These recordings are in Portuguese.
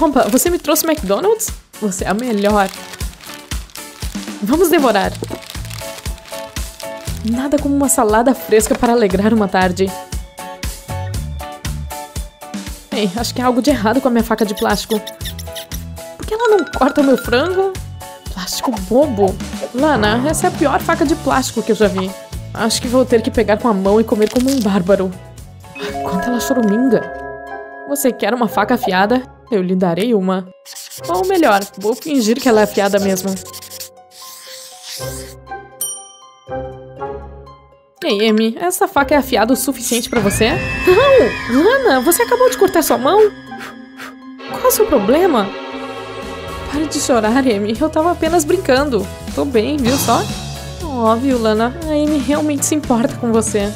Opa, você me trouxe McDonald's? Você é a melhor. Vamos devorar. Nada como uma salada fresca para alegrar uma tarde. Ei, acho que há algo de errado com a minha faca de plástico. Por que ela não corta o meu frango? Plástico bobo. Lana, essa é a pior faca de plástico que eu já vi. Acho que vou ter que pegar com a mão e comer como um bárbaro. Ah, quanto ela choraminga. Você quer uma faca afiada? Eu lhe darei uma. Ou melhor, vou fingir que ela é afiada mesmo. Ei, Amy, essa faca é afiada o suficiente pra você? Não! Lana, você acabou de cortar sua mão? Qual é o seu problema? Pare de chorar, Amy. Eu tava apenas brincando. Tô bem, viu só? Óbvio, Lana. A Amy realmente se importa com você.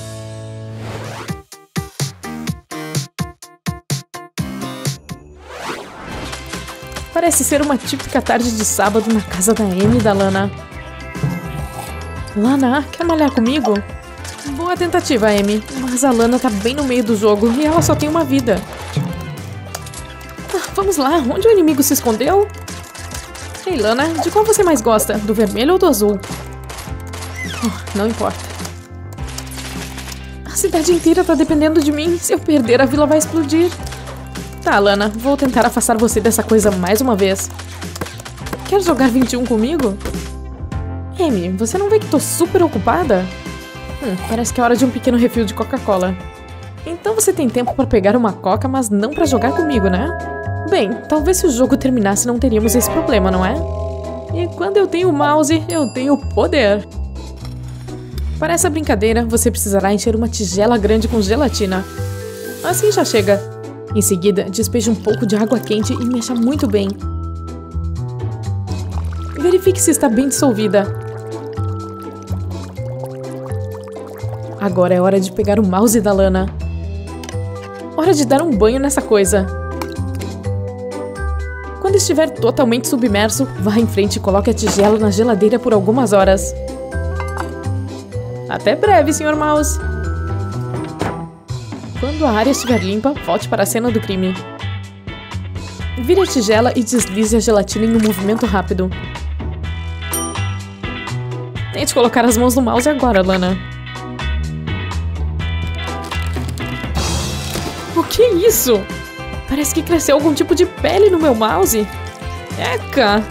Parece ser uma típica tarde de sábado na casa da Amy e da Lana. Lana, quer malhar comigo? Boa tentativa, Amy. Mas a Lana tá bem no meio do jogo e ela só tem uma vida. Ah, vamos lá, onde o inimigo se escondeu? Ei, Lana, de qual você mais gosta? Do vermelho ou do azul? Oh, não importa. A cidade inteira tá dependendo de mim. Se eu perder, a vila vai explodir. Tá, Lana, vou tentar afastar você dessa coisa mais uma vez. Quer jogar 21 comigo? Amy, você não vê que tô super ocupada? Hum, parece que é hora de um pequeno refil de Coca-Cola. Então você tem tempo para pegar uma coca, mas não para jogar comigo, né? Bem, talvez se o jogo terminasse não teríamos esse problema, não é? E quando eu tenho o mouse, eu tenho poder. Para essa brincadeira, você precisará encher uma tigela grande com gelatina. Assim já chega. Em seguida, despeje um pouco de água quente e mexa muito bem. Verifique se está bem dissolvida. Agora é hora de pegar o mouse da Lana. Hora de dar um banho nessa coisa. Quando estiver totalmente submerso, vá em frente e coloque a tigela na geladeira por algumas horas. Até breve, Sr. Mouse. Quando a área estiver limpa, volte para a cena do crime. Vire a tigela e deslize a gelatina em um movimento rápido. Tente colocar as mãos no mouse agora, Lana. O que é isso? Parece que cresceu algum tipo de pele no meu mouse. Eca!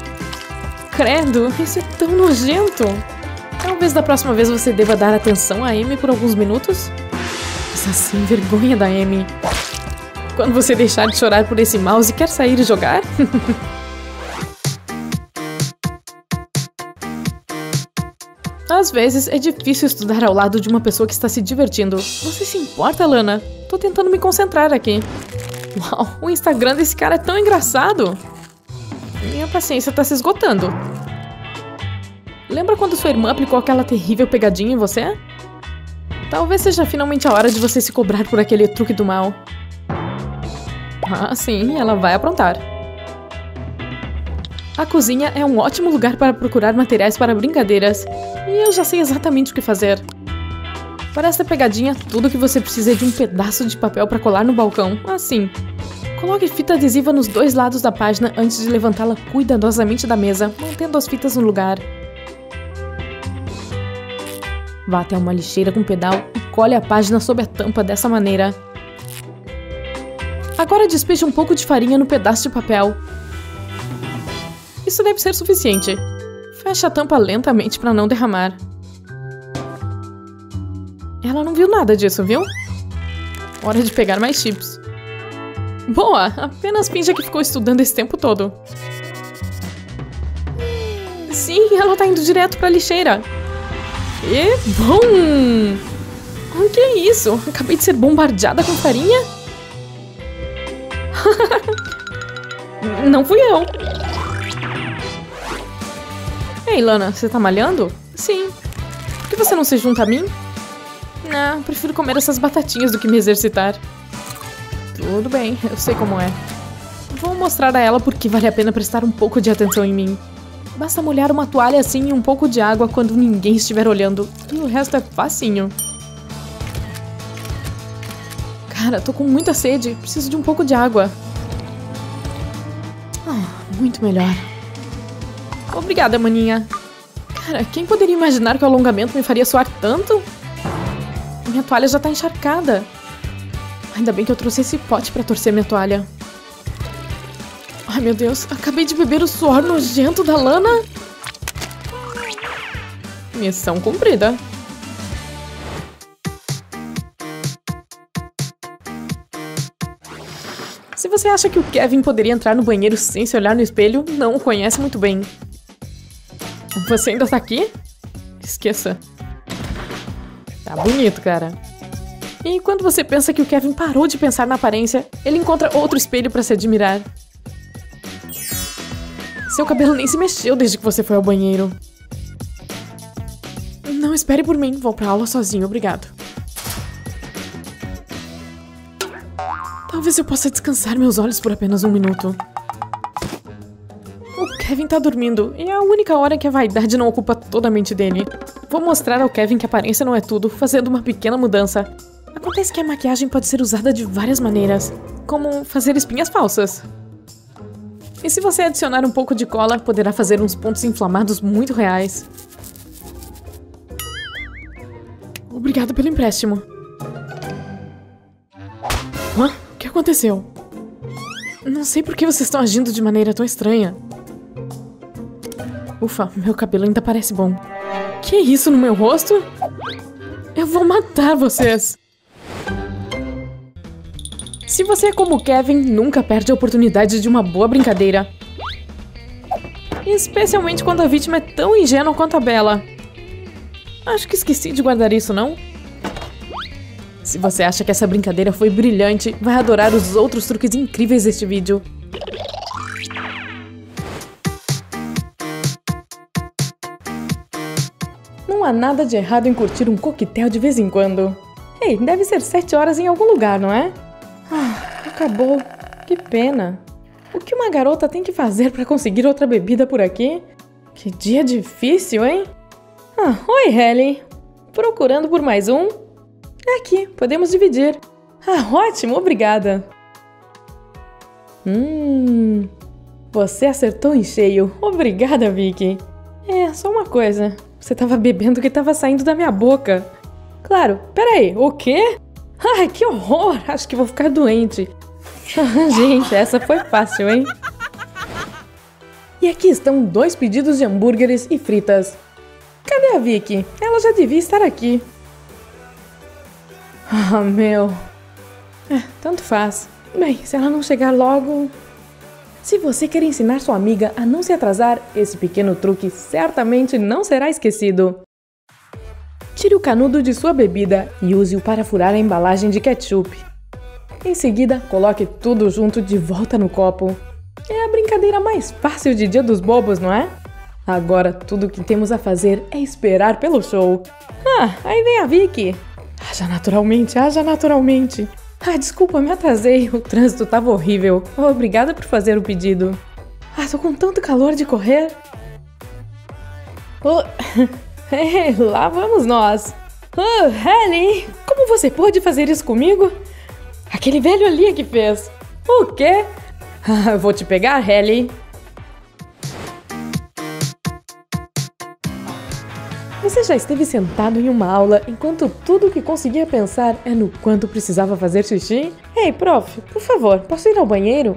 Credo, isso é tão nojento. Talvez da próxima vez você deva dar atenção a Amy por alguns minutos? Isso assim, vergonha da Amy. Quando você deixar de chorar por esse mouse, quer sair e jogar? Às vezes é difícil estudar ao lado de uma pessoa que está se divertindo. Você se importa, Lana? Tô tentando me concentrar aqui. Uau, o Instagram desse cara é tão engraçado. Minha paciência tá se esgotando. Lembra quando sua irmã aplicou aquela terrível pegadinha em você? Talvez seja finalmente a hora de você se cobrar por aquele truque do mal. Ah, sim, ela vai aprontar. A cozinha é um ótimo lugar para procurar materiais para brincadeiras. E eu já sei exatamente o que fazer. Para essa pegadinha, tudo que você precisa é de um pedaço de papel para colar no balcão, assim. Coloque fita adesiva nos dois lados da página antes de levantá-la cuidadosamente da mesa, mantendo as fitas no lugar. Vá até uma lixeira com pedal e colhe a página sob a tampa dessa maneira. Agora despeje um pouco de farinha no pedaço de papel. Isso deve ser suficiente. Feche a tampa lentamente para não derramar. Ela não viu nada disso, viu? Hora de pegar mais chips. Boa! Apenas finja que ficou estudando esse tempo todo. Sim, ela tá indo direto pra lixeira. E bom! O que é isso? Acabei de ser bombardeada com farinha? Não fui eu. Ei, Lana, você tá malhando? Sim. Por que você não se junta a mim? Não, prefiro comer essas batatinhas do que me exercitar. Tudo bem, eu sei como é. Vou mostrar a ela porque vale a pena prestar um pouco de atenção em mim. Basta molhar uma toalha assim e um pouco de água quando ninguém estiver olhando. E o resto é facinho. Cara, tô com muita sede. Preciso de um pouco de água. Oh, muito melhor. Obrigada, maninha. Cara, quem poderia imaginar que o alongamento me faria suar tanto? Minha toalha já tá encharcada. Ainda bem que eu trouxe esse pote para torcer minha toalha. Ai, meu Deus. Acabei de beber o suor nojento da Lana. Missão cumprida. Se você acha que o Kevin poderia entrar no banheiro sem se olhar no espelho, não o conhece muito bem. Você ainda tá aqui? Esqueça. Tá bonito, cara. E quando você pensa que o Kevin parou de pensar na aparência, ele encontra outro espelho para se admirar. Seu cabelo nem se mexeu desde que você foi ao banheiro. Não espere por mim, vou pra aula sozinho, obrigado. Talvez eu possa descansar meus olhos por apenas um minuto. O Kevin tá dormindo, e é a única hora que a vaidade não ocupa toda a mente dele. Vou mostrar ao Kevin que aparência não é tudo, fazendo uma pequena mudança. Acontece que a maquiagem pode ser usada de várias maneiras, como fazer espinhas falsas. E se você adicionar um pouco de cola, poderá fazer uns pontos inflamados muito reais. Obrigado pelo empréstimo. Hã? O que aconteceu? Não sei por que vocês estão agindo de maneira tão estranha. Ufa, meu cabelo ainda parece bom. Que isso no meu rosto? Eu vou matar vocês! Se você é como Kevin, nunca perde a oportunidade de uma boa brincadeira. Especialmente quando a vítima é tão ingênua quanto a Bella. Acho que esqueci de guardar isso, não? Se você acha que essa brincadeira foi brilhante, vai adorar os outros truques incríveis deste vídeo. Não há nada de errado em curtir um coquetel de vez em quando. Ei, deve ser sete horas em algum lugar, não é? Acabou. Que pena. O que uma garota tem que fazer para conseguir outra bebida por aqui? Que dia difícil, hein? Ah, oi, Helly. Procurando por mais um? Aqui, podemos dividir. Ah, ótimo, obrigada. Hum, você acertou em cheio. Obrigada, Vicky. É, só uma coisa. Você estava bebendo o que estava saindo da minha boca. Claro, peraí, o quê? Ai, que horror! Acho que vou ficar doente. Gente, essa foi fácil, hein? E aqui estão dois pedidos de hambúrgueres e fritas. Cadê a Vicky? Ela já devia estar aqui. Ah, meu. É, tanto faz. Bem, se ela não chegar logo. Se você quer ensinar sua amiga a não se atrasar, esse pequeno truque certamente não será esquecido. Tire o canudo de sua bebida e use-o para furar a embalagem de ketchup. Em seguida, coloque tudo junto de volta no copo. É a brincadeira mais fácil de Dia dos Bobos, não é? Agora tudo o que temos a fazer é esperar pelo show. Ah, aí vem a Vicky. Haja naturalmente, haja naturalmente. Ah, desculpa, me atrasei. O trânsito tava horrível. Obrigada por fazer o pedido. Ah, tô com tanto calor de correr. Oh. Lá vamos nós. Oh, Ellie, como você pôde fazer isso comigo? Aquele velho ali que fez. O quê? Ah, vou te pegar, Ellie. Você já esteve sentado em uma aula enquanto tudo o que conseguia pensar é no quanto precisava fazer xixi? Ei, prof, por favor, posso ir ao banheiro?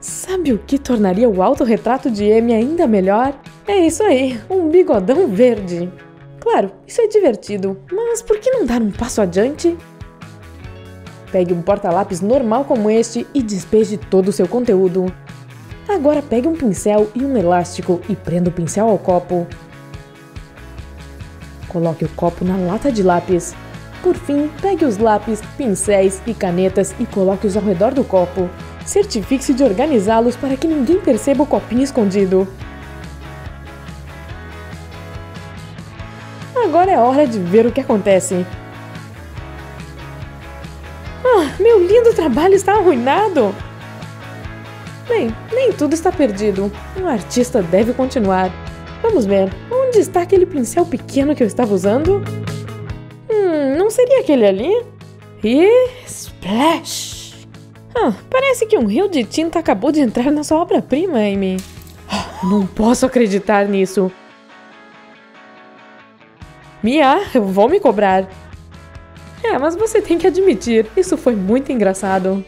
Sabe o que tornaria o autorretrato de Amy ainda melhor? É isso aí, um bigodão verde. Claro, isso é divertido, mas por que não dar um passo adiante? Pegue um porta-lápis normal como este e despeje todo o seu conteúdo. Agora pegue um pincel e um elástico e prenda o pincel ao copo. Coloque o copo na lata de lápis. Por fim, pegue os lápis, pincéis e canetas e coloque-os ao redor do copo. Certifique-se de organizá-los para que ninguém perceba o copinho escondido. Agora é hora de ver o que acontece. Ah, meu lindo trabalho está arruinado! Bem, nem tudo está perdido. Um artista deve continuar. Vamos ver, onde está aquele pincel pequeno que eu estava usando? Hum, não seria aquele ali? E... Splash! Ah, parece que um rio de tinta acabou de entrar na sua obra-prima, Amy. Ah, não posso acreditar nisso. Mia, eu vou me cobrar. É, mas você tem que admitir, isso foi muito engraçado.